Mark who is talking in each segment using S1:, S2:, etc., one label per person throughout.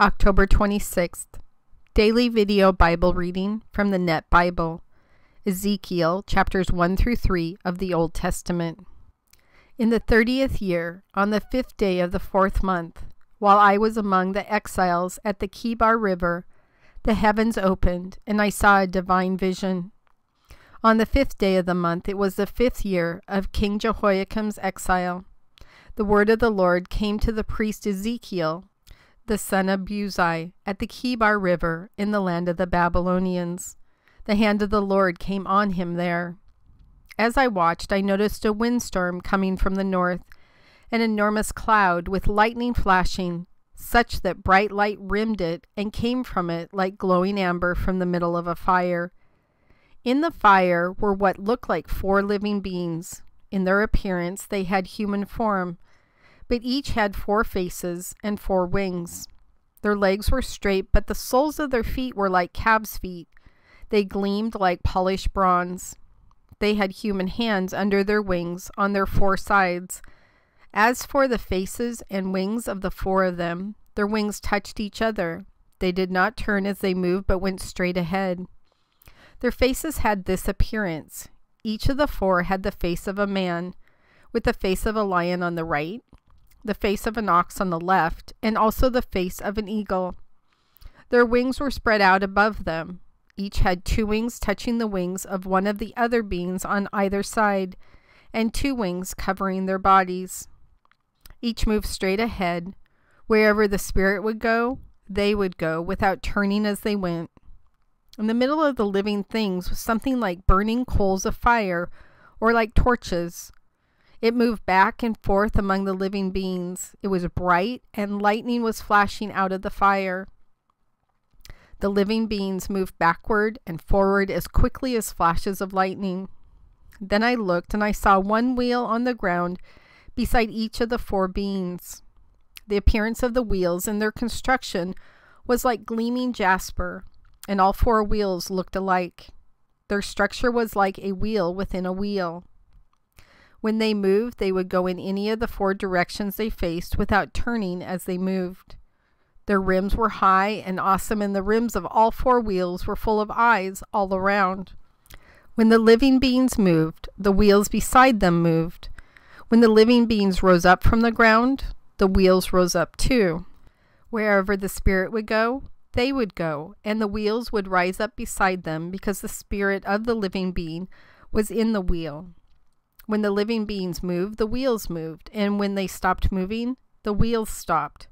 S1: October 26th. Daily video Bible reading from the Net Bible. Ezekiel chapters 1 through 3 of the Old Testament. In the thirtieth year, on the fifth day of the fourth month, while I was among the exiles at the Kebar River, the heavens opened, and I saw a divine vision. On the fifth day of the month, it was the fifth year of King Jehoiachin's exile. The word of the Lord came to the priest Ezekiel the son of Buzi, at the Kebar River in the land of the Babylonians. The hand of the Lord came on him there. As I watched, I noticed a windstorm coming from the north, an enormous cloud with lightning flashing, such that bright light rimmed it and came from it like glowing amber from the middle of a fire. In the fire were what looked like four living beings. In their appearance, they had human form but each had four faces and four wings. Their legs were straight, but the soles of their feet were like calves' feet. They gleamed like polished bronze. They had human hands under their wings on their four sides. As for the faces and wings of the four of them, their wings touched each other. They did not turn as they moved, but went straight ahead. Their faces had this appearance. Each of the four had the face of a man, with the face of a lion on the right, the face of an ox on the left, and also the face of an eagle. Their wings were spread out above them. Each had two wings touching the wings of one of the other beings on either side, and two wings covering their bodies. Each moved straight ahead. Wherever the spirit would go, they would go without turning as they went. In the middle of the living things was something like burning coals of fire or like torches. It moved back and forth among the living beings. It was bright, and lightning was flashing out of the fire. The living beings moved backward and forward as quickly as flashes of lightning. Then I looked, and I saw one wheel on the ground beside each of the four beings. The appearance of the wheels and their construction was like gleaming jasper, and all four wheels looked alike. Their structure was like a wheel within a wheel. When they moved, they would go in any of the four directions they faced without turning as they moved. Their rims were high and awesome, and the rims of all four wheels were full of eyes all around. When the living beings moved, the wheels beside them moved. When the living beings rose up from the ground, the wheels rose up too. Wherever the spirit would go, they would go, and the wheels would rise up beside them because the spirit of the living being was in the wheel. When the living beings moved, the wheels moved, and when they stopped moving, the wheels stopped.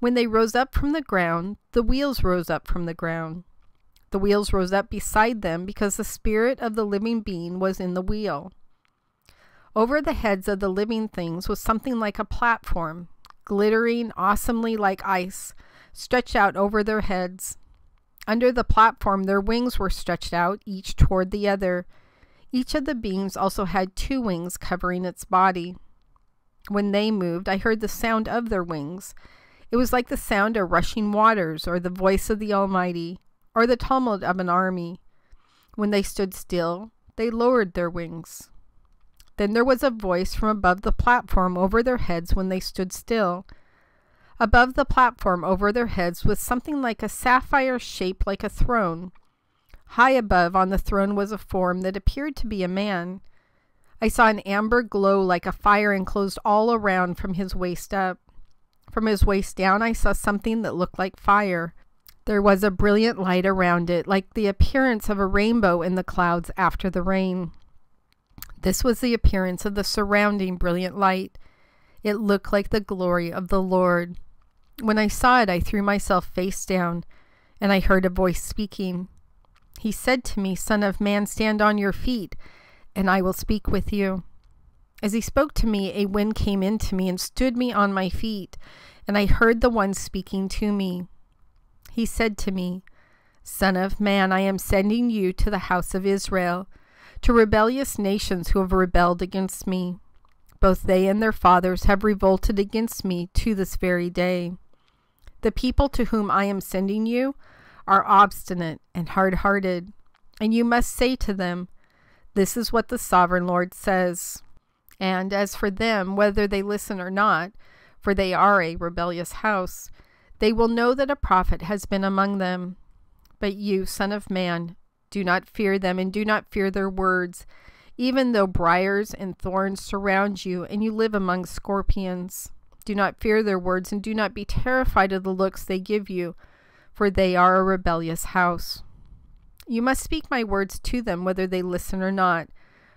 S1: When they rose up from the ground, the wheels rose up from the ground. The wheels rose up beside them because the spirit of the living being was in the wheel. Over the heads of the living things was something like a platform, glittering awesomely like ice, stretched out over their heads. Under the platform, their wings were stretched out, each toward the other, each of the beings also had two wings covering its body. When they moved, I heard the sound of their wings. It was like the sound of rushing waters, or the voice of the Almighty, or the tumult of an army. When they stood still, they lowered their wings. Then there was a voice from above the platform over their heads when they stood still. Above the platform over their heads was something like a sapphire shaped like a throne. High above on the throne was a form that appeared to be a man. I saw an amber glow like a fire enclosed all around from his waist up. From his waist down, I saw something that looked like fire. There was a brilliant light around it, like the appearance of a rainbow in the clouds after the rain. This was the appearance of the surrounding brilliant light. It looked like the glory of the Lord. When I saw it, I threw myself face down, and I heard a voice speaking. He said to me, Son of man, stand on your feet, and I will speak with you. As he spoke to me, a wind came into me and stood me on my feet, and I heard the one speaking to me. He said to me, Son of man, I am sending you to the house of Israel, to rebellious nations who have rebelled against me. Both they and their fathers have revolted against me to this very day. The people to whom I am sending you are obstinate and hard hearted, and you must say to them, This is what the sovereign Lord says. And as for them, whether they listen or not, for they are a rebellious house, They will know that a prophet has been among them. But you, Son of Man, do not fear them and do not fear their words, even though briars and thorns surround you and you live among scorpions. Do not fear their words and do not be terrified of the looks they give you, for they are a rebellious house. You must speak my words to them, whether they listen or not,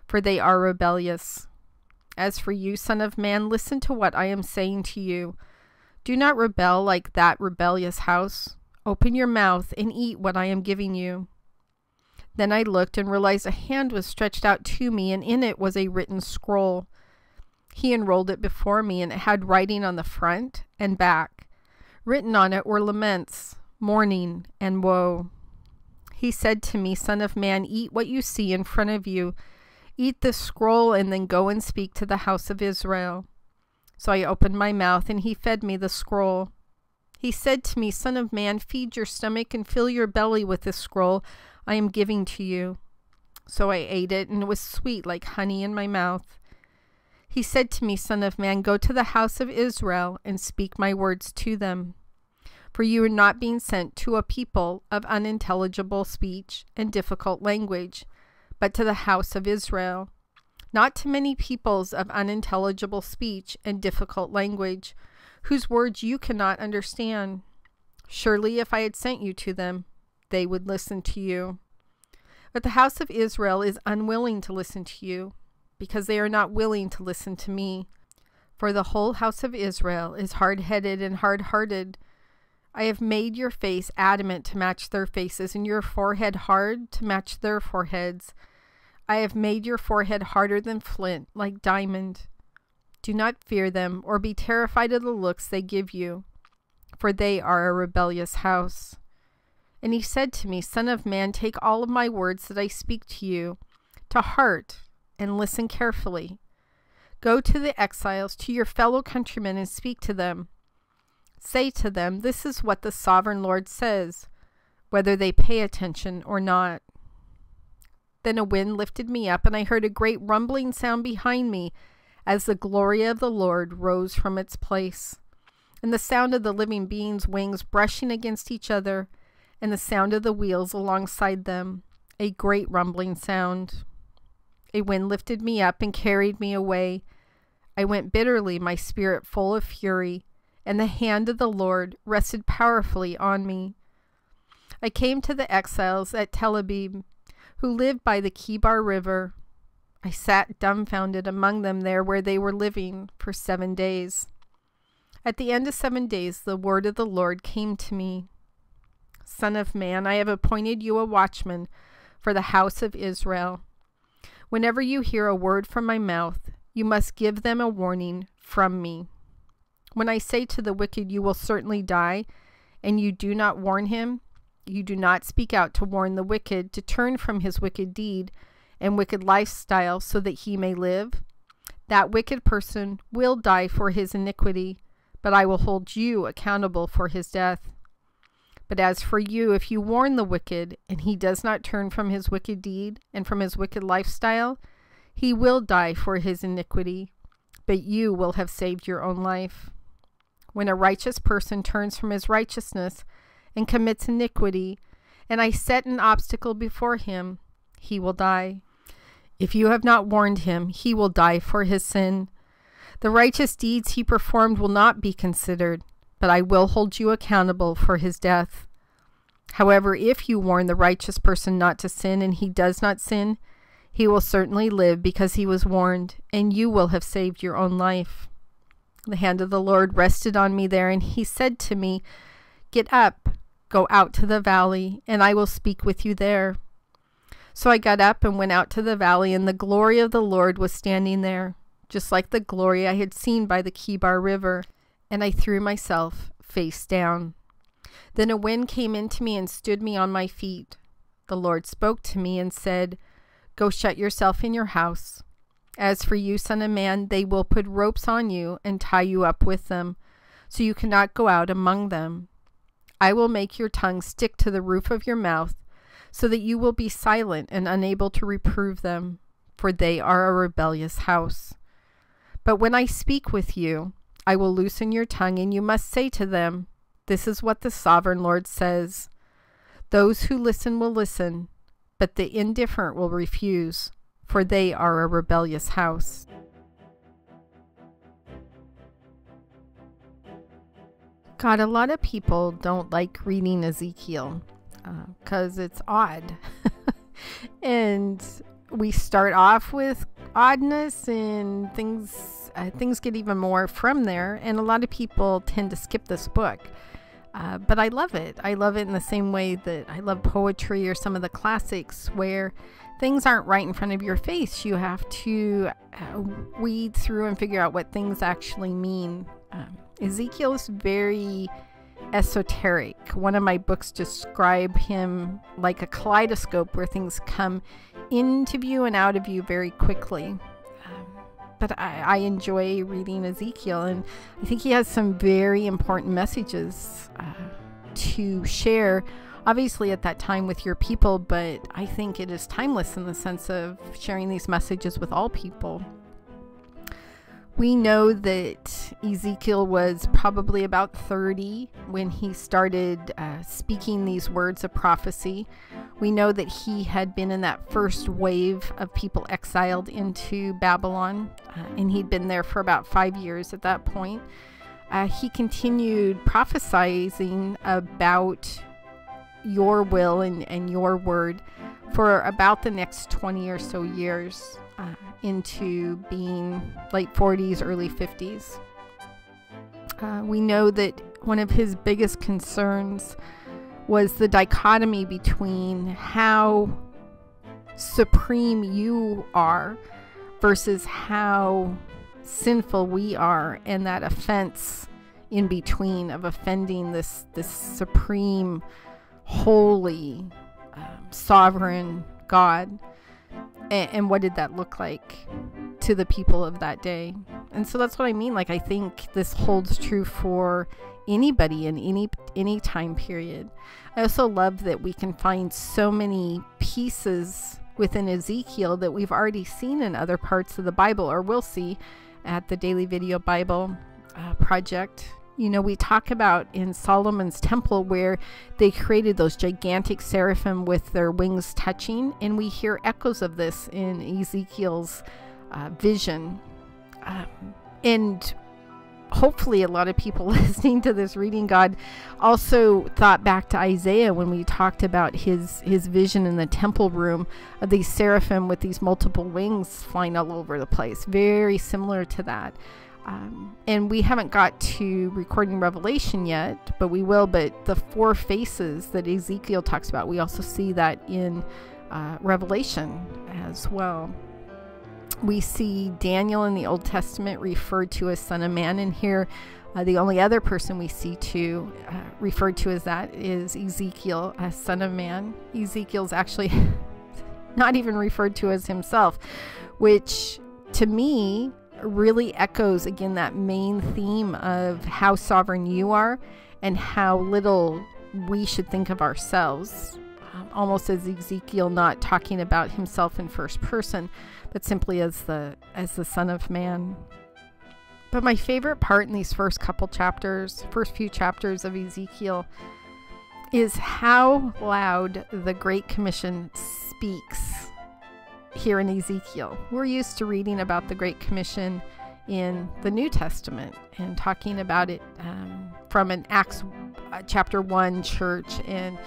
S1: for they are rebellious. As for you, Son of Man, listen to what I am saying to you. Do not rebel like that rebellious house. Open your mouth and eat what I am giving you. Then I looked and realized a hand was stretched out to me, and in it was a written scroll. He unrolled it before me, and it had writing on the front and back. Written on it were laments, mourning, and woe. He said to me, Son of man, eat what you see in front of you. Eat this scroll, and then go and speak to the house of Israel. So I opened my mouth, and he fed me the scroll. He said to me, Son of man, feed your stomach and fill your belly with this scroll I am giving to you. So I ate it, and it was sweet like honey in my mouth. He said to me, Son of man, go to the house of Israel and speak my words to them. For you are not being sent to a people of unintelligible speech and difficult language, but to the house of Israel not to many peoples of unintelligible speech and difficult language, whose words you cannot understand. Surely, if I had sent you to them, they would listen to you. But the house of Israel is unwilling to listen to you, because they are not willing to listen to me. For the whole house of Israel is hard headed and hard hearted. I have made your face adamant to match their faces, and your forehead hard to match their foreheads I have made your forehead harder than flint, like diamond. Do not fear them, or be terrified of the looks they give you, for they are a rebellious house. And he said to me, Son of man, take all of my words that I speak to you to heart, and listen carefully. Go to the exiles, to your fellow countrymen, and speak to them. Say to them, This is what the sovereign Lord says, whether they pay attention or not. Then a wind lifted me up, and I heard a great rumbling sound behind me as the glory of the Lord rose from its place, and the sound of the living beings' wings brushing against each other, and the sound of the wheels alongside them, a great rumbling sound. A wind lifted me up and carried me away. I went bitterly, my spirit full of fury, and the hand of the Lord rested powerfully on me. I came to the exiles at Tel Abib who lived by the Kebar River. I sat dumbfounded among them there where they were living for seven days. At the end of seven days, the word of the Lord came to me Son of man, I have appointed you a watchman for the house of Israel. Whenever you hear a word from my mouth, you must give them a warning from me. When I say to the wicked, You will certainly die, and you do not warn him, you do not speak out to warn the wicked to turn from his wicked deed and wicked lifestyle so that he may live. That wicked person will die for his iniquity, but I will hold you accountable for his death. But as for you, if you warn the wicked and he does not turn from his wicked deed and from his wicked lifestyle, he will die for his iniquity, but you will have saved your own life. When a righteous person turns from his righteousness and commits iniquity, and I set an obstacle before him, he will die. If you have not warned him, he will die for his sin. The righteous deeds he performed will not be considered, but I will hold you accountable for his death. However, if you warn the righteous person not to sin and he does not sin, he will certainly live because he was warned, and you will have saved your own life. The hand of the Lord rested on me there, and he said to me, Get up, Go out to the valley, and I will speak with you there. So I got up and went out to the valley, and the glory of the Lord was standing there, just like the glory I had seen by the Kebar River, and I threw myself face down. Then a wind came into me and stood me on my feet. The Lord spoke to me and said, Go shut yourself in your house. As for you, son of man, they will put ropes on you and tie you up with them, so you cannot go out among them. I will make your tongue stick to the roof of your mouth, so that you will be silent and unable to reprove them, for they are a rebellious house. But when I speak with you, I will loosen your tongue, and you must say to them, This is what the sovereign Lord says Those who listen will listen, but the indifferent will refuse, for they are a rebellious house. God, a lot of people don't like reading Ezekiel because uh, it's odd. and we start off with oddness and things uh, things get even more from there and a lot of people tend to skip this book uh, but I love it. I love it in the same way that I love poetry or some of the classics where things aren't right in front of your face. You have to uh, weed through and figure out what things actually mean. Um, Ezekiel is very esoteric. One of my books describe him like a kaleidoscope where things come into view and out of view very quickly. Um, but I, I, enjoy reading Ezekiel, and I think he has some very important messages uh, to share. Obviously, at that time with your people, but I think it is timeless in the sense of sharing these messages with all people. We know that Ezekiel was probably about 30 when he started uh, speaking these words of prophecy. We know that he had been in that first wave of people exiled into Babylon, uh, and he'd been there for about five years at that point. Uh, he continued prophesying about your will and, and your word for about the next 20 or so years uh, into being late 40s, early 50s. Uh, we know that one of his biggest concerns was the dichotomy between how supreme you are versus how sinful we are, and that offense in between of offending this this supreme, holy, um, sovereign God. And, and what did that look like to the people of that day? And so that's what I mean. Like, I think this holds true for anybody in any any time period. I also love that we can find so many pieces within Ezekiel that we've already seen in other parts of the Bible or will see at the Daily Video Bible uh, Project you know, we talk about in Solomon's temple where they created those gigantic seraphim with their wings touching, and we hear echoes of this in Ezekiel's uh, vision. Um, and hopefully, a lot of people listening to this reading God also thought back to Isaiah when we talked about his his vision in the temple room of these seraphim with these multiple wings flying all over the place. Very similar to that. Um, and we haven't got to recording Revelation yet, but we will. But the four faces that Ezekiel talks about, we also see that in uh, Revelation as well. We see Daniel in the Old Testament referred to as Son of Man, and here uh, the only other person we see to uh, referred to as that is Ezekiel, as Son of Man. Ezekiel's actually not even referred to as himself, which to me really echoes again that main theme of how sovereign you are and how little we should think of ourselves. Um, almost as Ezekiel not talking about himself in first person, but simply as the as the Son of Man. But my favorite part in these first couple chapters, first few chapters of Ezekiel, is how loud the Great Commission speaks here in Ezekiel. We're used to reading about the Great Commission in the New Testament and talking about it um, from an Acts uh, chapter 1 church and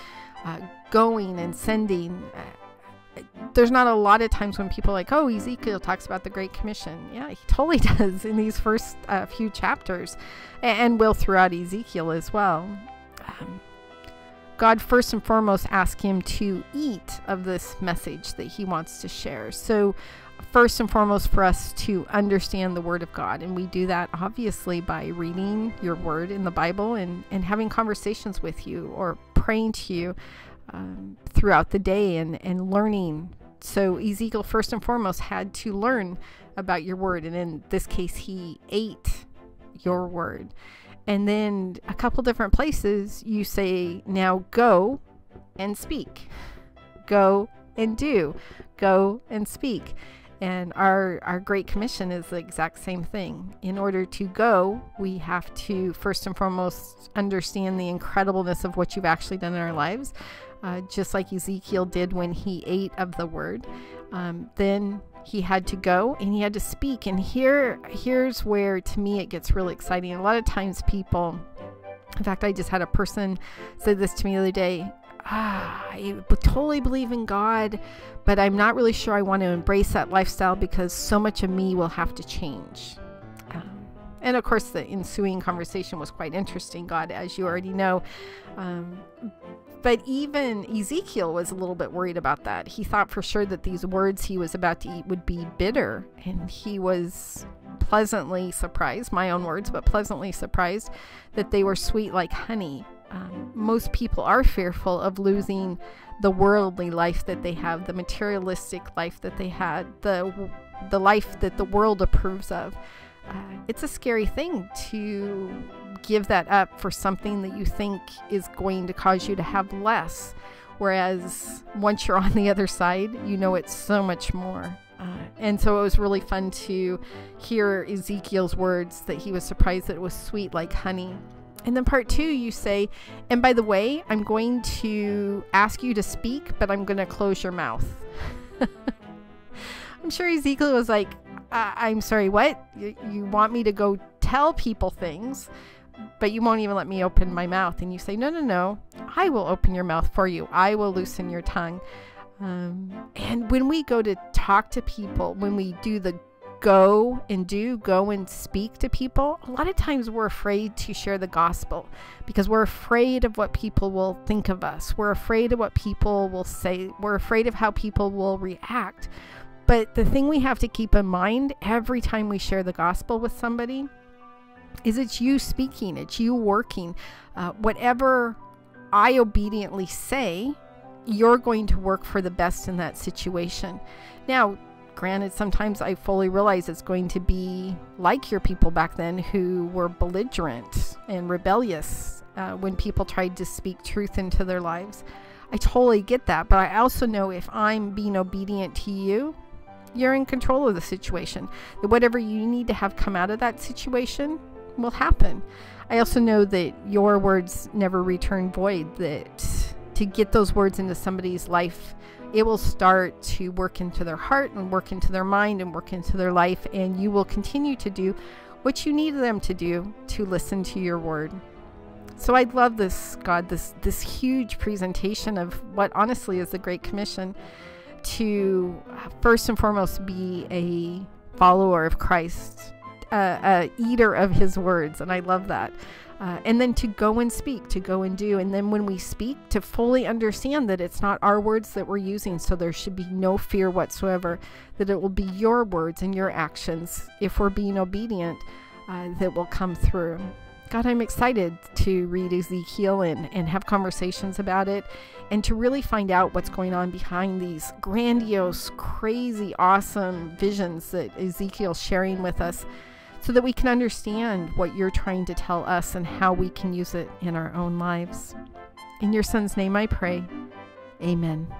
S1: uh, going and sending. Uh, there's not a lot of times when people like, oh, Ezekiel talks about the Great Commission. Yeah, he totally does in these first uh, few chapters and, and will throughout Ezekiel as well. Um, God first and foremost asks him to eat of this message that he wants to share. So, first and foremost, for us to understand the Word of God. And we do that obviously by reading your Word in the Bible and, and having conversations with you or praying to you um, throughout the day and, and learning. So, Ezekiel first and foremost had to learn about your Word. And in this case, he ate your Word. And then a couple different places you say, now go and speak. Go and do. Go and speak. And our, our Great Commission is the exact same thing. In order to go, we have to first and foremost understand the incredibleness of what you've actually done in our lives, uh, just like Ezekiel did when he ate of the word. Um, then he had to go and he had to speak. And here, here's where to me it gets really exciting. A lot of times people, in fact, I just had a person say this to me the other day ah, I totally believe in God, but I'm not really sure I want to embrace that lifestyle because so much of me will have to change. And of course, the ensuing conversation was quite interesting, God, as you already know. Um, but even Ezekiel was a little bit worried about that. He thought for sure that these words he was about to eat would be bitter, and he was pleasantly surprised, my own words, but pleasantly surprised that they were sweet like honey um, most people are fearful of losing the worldly life that they have, the materialistic life that they had, the the life that the world approves of. Uh, it's a scary thing to give that up for something that you think is going to cause you to have less. Whereas once you're on the other side, you know it's so much more. Uh, and so it was really fun to hear Ezekiel's words that he was surprised that it was sweet like honey. And then part two, you say, and by the way, I'm going to ask you to speak, but I'm going to close your mouth. I'm sure Ezekiel was like, I- am sorry, what? You-, you want me to go tell people things, but you won't even let me open my mouth. And you say, no, no, no, I will open your mouth for you. I will loosen your tongue. Um, and when we go to talk to people, when we do the go and do, go and speak to people, a lot of times we're afraid to share the gospel because we're afraid of what people will think of us. We're afraid of what people will say. We're afraid of how people will react. But the thing we have to keep in mind every time we share the gospel with somebody is it's you speaking, it's you working. Uh, whatever I obediently say, you're going to work for the best in that situation. Now, Granted, sometimes I fully realize it's going to be like your people back then who were belligerent and rebellious uh, when people tried to speak truth into their lives. I totally get that, but I also know if I'm being obedient to you, you're in control of the situation. That whatever you need to have come out of that situation will happen. I also know that your words never return void, that to get those words into somebody's life it will start to work into their heart and work into their mind and work into their life, and you will continue to do what you need them to do to listen to your word. So I love this, God, this this huge presentation of what honestly is the Great Commission to first and foremost be a follower of Christ, uh, a eater of His words, and I love that. Uh, and then to go and speak, to go and do. And then when we speak, to fully understand that it's not our words that we're using. So there should be no fear whatsoever that it will be your words and your actions, if we're being obedient, uh, that will come through. God, I'm excited to read Ezekiel and, and have conversations about it and to really find out what's going on behind these grandiose, crazy, awesome visions that Ezekiel's sharing with us so that we can understand what you're trying to tell us and how we can use it in our own lives. In your son's name I pray. Amen.